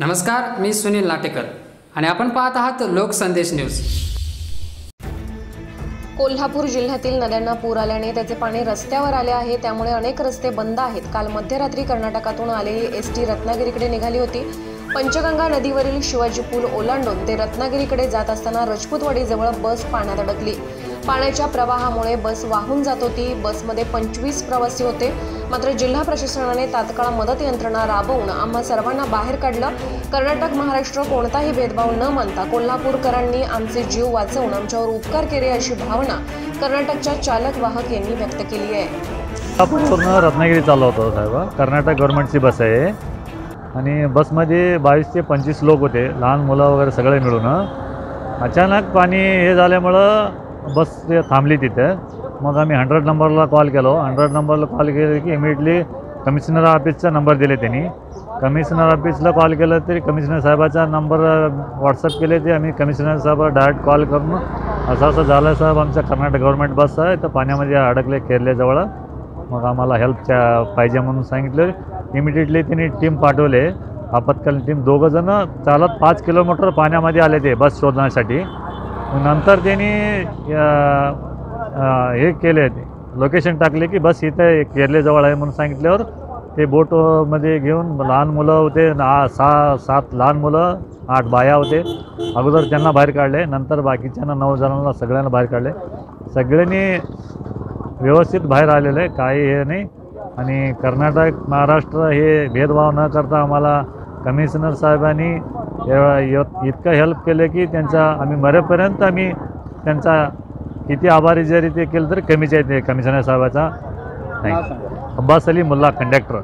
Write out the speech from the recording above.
नमस्कार मी सुनील लाटेकर आणि आपण पाहत आहात लोकसंदेश न्यूज. कोल्हापूर जिल्ह्यातील नद्यांना पूर आल्याने त्याचे पाणी रस्त्यावर आले आहे त्यामुळे अनेक रस्ते बंद आहेत. काल मध्यरात्री कर्नाटकातून आलेली एस टी रत्नागिरीकडे निघाली होती. पंचगंगा नदीवरील शिवाजी पूल ओलांडून ते रत्नागिरीकडे जात असताना रजपूतवाडीजवळ बस पाण्यात अडकली. पाण्याच्या प्रवाहामुळे बस वाहून जात होती. बसमध्ये पंचवीस प्रवासी होते. मात्र जिल्हा प्रशासनाने तात्काळ मदत यंत्रणा राबवून आम्हा सर्वांना बाहेर काढलं. कर्नाटक महाराष्ट्र कोणताही भेदभाव न मानता कोल्हापूरकरांनी आमचे जीव वाचवून आमच्यावर उपकार केले अशी भावना कर्नाटकच्या चालक वाहक यांनी व्यक्त केली आहे. पूर्ण रत्नागिरी चाललो होतो साहेब. कर्नाटक गव्हर्नमेंटची बस आहे. आणि बसमध्ये बावीस ते पंचवीस लोक होते. लहान मुलं वगैरे सगळे मिळून. अचानक पाणी हे झाल्यामुळं बस थांबली तिथे. मग आम्ही हंड्रेड नंबरला कॉल केलो. हंड्रेड नंबरला कॉल केले की इमिडिएटली कमिशनर ऑफिसचा नंबर दिले त्यांनी. कमिशनर ऑफिसला कॉल केलं तरी कमिशनर साहेबाचा नंबर व्हॉट्सअप केले ते आम्ही कमिशनर साहेब डायरेक्ट कॉल करून असं असं झालं साहेब आमच्या कर्नाटक गव्हर्नमेंट बस आहे. तर पाण्यामध्ये अडकले केरलेजवळ मग आम्हाला हेल्पच्या पाहिजे म्हणून सांगितलं. इमिडिएटली त्यांनी टीम पाठवले. आपत्कालीन टीम दोघंजणं चालत पाच किलोमीटर पाण्यामध्ये आले ते बस शोधण्यासाठी. नंतर त्यांनी हे केले लोकेशन टाकले की बस इथं केरलेजवळ आहे म्हणून सांगितल्यावर ते बोटमध्ये घेऊन लहान मुलं होते आ- सहा सात लहान मुलं आठ बाया होते. अगोदर त्यांना बाहेर काढले नंतर बाकीच्यांना नऊ जणांना सगळ्यांना बाहेर काढले. सगळ्यांनी व्यवस्थित बाहेर आलेलं आहे काही हे नाही. आणि कर्नाटक महाराष्ट्र हे भेदभाव न करता आम्हाला कमिशनर साहेबांनी इतकं हेल्प केलं की त्यांचा आम्ही मरेपर्यंत आम्ही त्यांचा किती आभारी जरी ते केलं तरी कमीच आहे ते कमिशनर साहेबाचा नाही अब्बास अली मुल्ला कंडक्टर